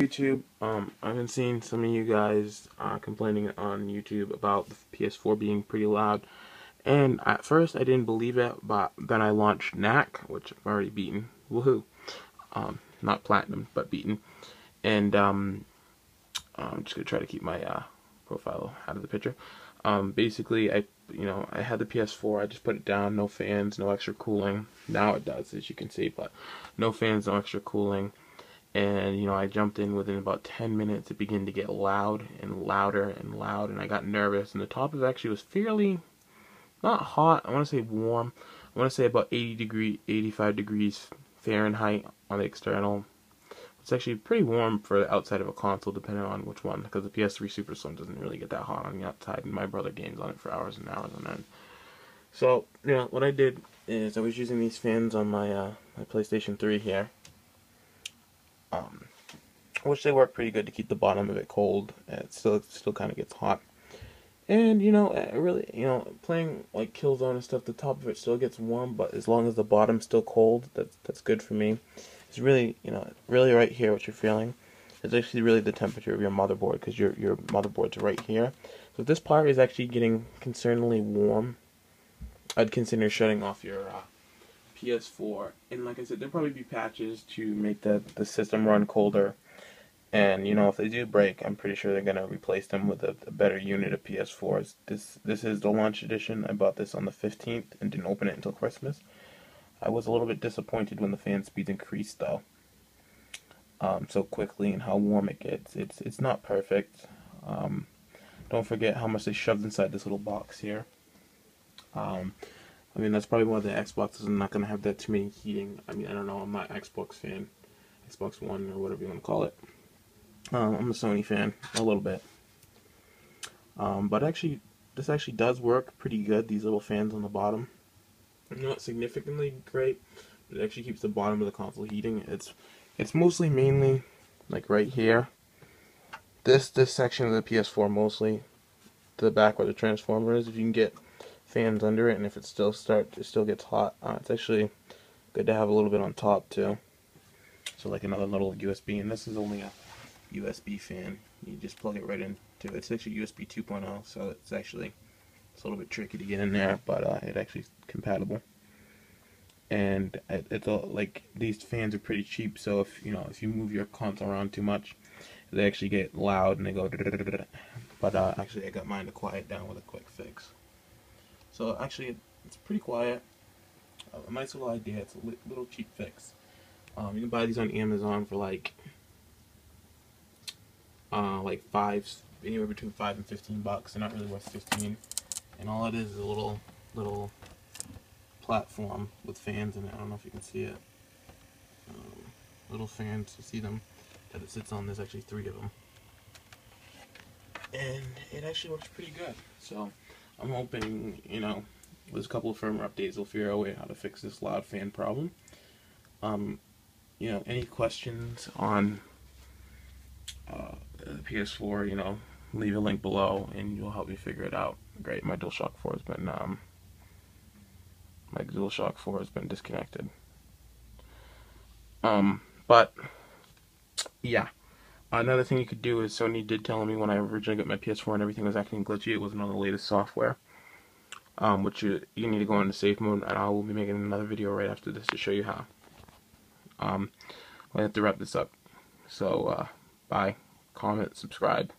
YouTube. Um, I've been seeing some of you guys uh, complaining on YouTube about the PS4 being pretty loud. And at first I didn't believe it, but then I launched Knack, which I've already beaten. Woohoo! Um, not platinum, but beaten. And um, I'm just gonna try to keep my uh, profile out of the picture. Um, basically, I you know I had the PS4. I just put it down, no fans, no extra cooling. Now it does, as you can see, but no fans, no extra cooling and you know I jumped in within about 10 minutes it began to get loud and louder and loud and I got nervous and the top of actually was fairly not hot I want to say warm. I want to say about 80 degree 85 degrees Fahrenheit on the external. It's actually pretty warm for the outside of a console depending on which one because the PS3 Super Slim doesn't really get that hot on the outside and my brother games on it for hours and hours on end. So you know what I did is I was using these fans on my uh, my PlayStation 3 here um, which they work pretty good to keep the bottom of it cold. It still it still kind of gets hot. And you know, really, you know, playing like Killzone and stuff, the top of it still gets warm, but as long as the bottom's still cold, that's that's good for me. It's really, you know, really right here what you're feeling It's actually really the temperature of your motherboard because your your motherboard's right here. So if this part is actually getting concerningly warm, I'd consider shutting off your uh, PS4. And like I said, there'll probably be patches to make the, the system run colder. And you know, if they do break, I'm pretty sure they're gonna replace them with a, a, better unit of PS4s. This this is the launch edition. I bought this on the 15th and didn't open it until Christmas. I was a little bit disappointed when the fan speeds increased though, um, so quickly and how warm it gets. It's it's not perfect. Um, don't forget how much they shoved inside this little box here. Um, I mean, that's probably why the Xbox is not going to have that too many heating. I mean, I don't know. I'm not Xbox fan. Xbox One or whatever you want to call it. Um, I'm a Sony fan, a little bit. Um, but actually, this actually does work pretty good, these little fans on the bottom. Not significantly great, but it actually keeps the bottom of the console heating. It's it's mostly mainly like right here. This this section of the PS4 mostly the back where the transformer is. If you can get fans under it, and if it still start, it still gets hot. Uh, it's actually good to have a little bit on top too. So like another little USB, and this is only a USB fan. You just plug it right into it. It's actually USB 2.0, so it's actually it's a little bit tricky to get in there, but uh, it actually compatible. And it, it's all like these fans are pretty cheap, so if you know if you move your console around too much, they actually get loud and they go. But uh, actually, I got mine to quiet down with a quick fix. So actually, it's pretty quiet. Uh, a nice little idea. It's a li little cheap fix. Um, you can buy these on Amazon for like, uh, like five, anywhere between five and fifteen bucks. They're not really worth fifteen. And all it is is a little, little platform with fans in it. I don't know if you can see it. Um, little fans. You see them that it sits on. There's actually three of them, and it actually works pretty good. So. I'm hoping, you know, with a couple of firmware updates, we'll figure out a way how to fix this loud fan problem. Um, you know, any questions on uh, the PS4, you know, leave a link below and you'll help me figure it out. Great, my DualShock 4 has been, um, my DualShock 4 has been disconnected. Um, but, yeah. Another thing you could do is Sony did tell me when I originally got my PS4 and everything was acting glitchy, it wasn't on the latest software. Um, which you, you need to go into safe mode, and I will be making another video right after this to show you how. Um, I have to wrap this up. So, uh, bye, comment, subscribe.